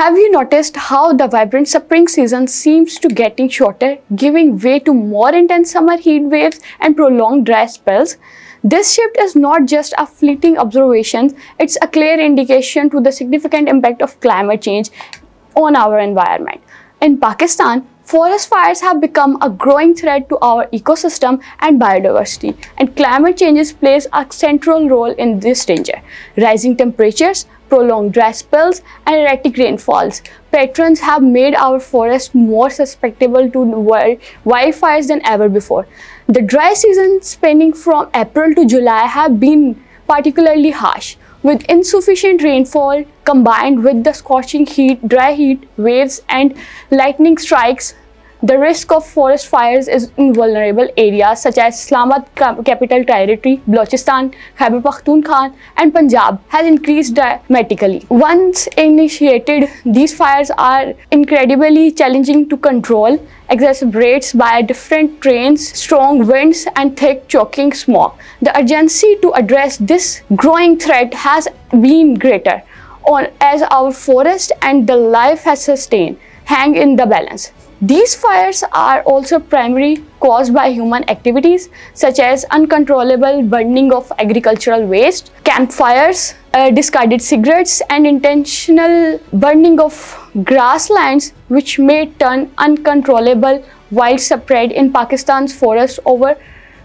Have you noticed how the vibrant spring season seems to getting shorter, giving way to more intense summer heat waves and prolonged dry spells? This shift is not just a fleeting observation, it's a clear indication to the significant impact of climate change on our environment. In Pakistan, forest fires have become a growing threat to our ecosystem and biodiversity, and climate change plays a central role in this danger. Rising temperatures, prolonged dry spells, and erratic rainfalls. Patterns have made our forests more susceptible to wildfires than ever before. The dry season spanning from April to July have been particularly harsh, with insufficient rainfall combined with the scorching heat, dry heat waves, and lightning strikes the risk of forest fires is in vulnerable areas such as Islamabad Capital Territory, Balochistan, Khyber Pakhtunkhwa and Punjab has increased dramatically. Once initiated, these fires are incredibly challenging to control, exacerbated by different trains, strong winds and thick choking smoke. The urgency to address this growing threat has been greater as our forest and the life has sustained hang in the balance. These fires are also primarily caused by human activities such as uncontrollable burning of agricultural waste, campfires, uh, discarded cigarettes and intentional burning of grasslands which may turn uncontrollable widespread in Pakistan's forests over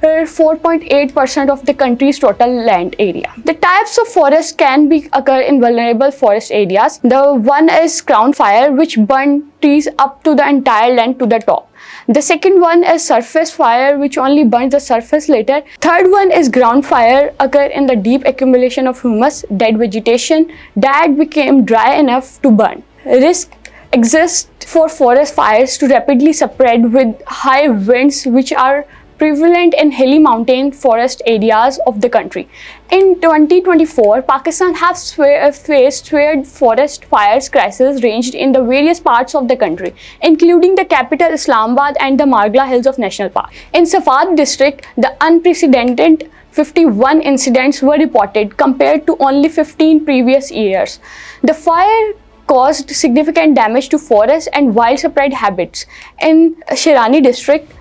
4.8% of the country's total land area. The types of forests can be occur in vulnerable forest areas. The one is crown fire which burn trees up to the entire land to the top. The second one is surface fire which only burns the surface later. Third one is ground fire occur in the deep accumulation of humus, dead vegetation that became dry enough to burn. Risk exists for forest fires to rapidly spread with high winds which are prevalent in hilly mountain forest areas of the country. In 2024, Pakistan has uh, faced shared forest fires crisis ranged in the various parts of the country, including the capital Islamabad and the Margalla Hills of National Park. In Safad district, the unprecedented 51 incidents were reported compared to only 15 previous years. The fire caused significant damage to forests and widespread habits. In Shirani district,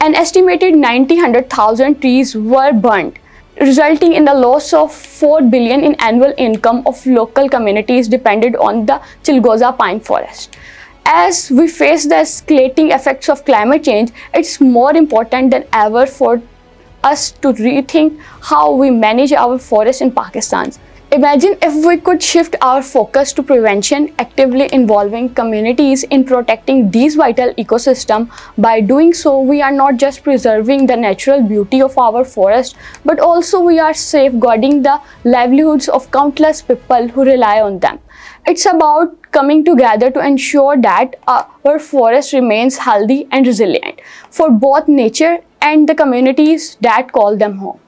an estimated 90-100,000 trees were burnt, resulting in the loss of 4 billion in annual income of local communities dependent on the Chilgoza pine forest. As we face the escalating effects of climate change, it's more important than ever for us to rethink how we manage our forests in Pakistan. Imagine if we could shift our focus to prevention, actively involving communities in protecting these vital ecosystems. By doing so, we are not just preserving the natural beauty of our forest, but also we are safeguarding the livelihoods of countless people who rely on them. It's about coming together to ensure that our forest remains healthy and resilient for both nature and the communities that call them home.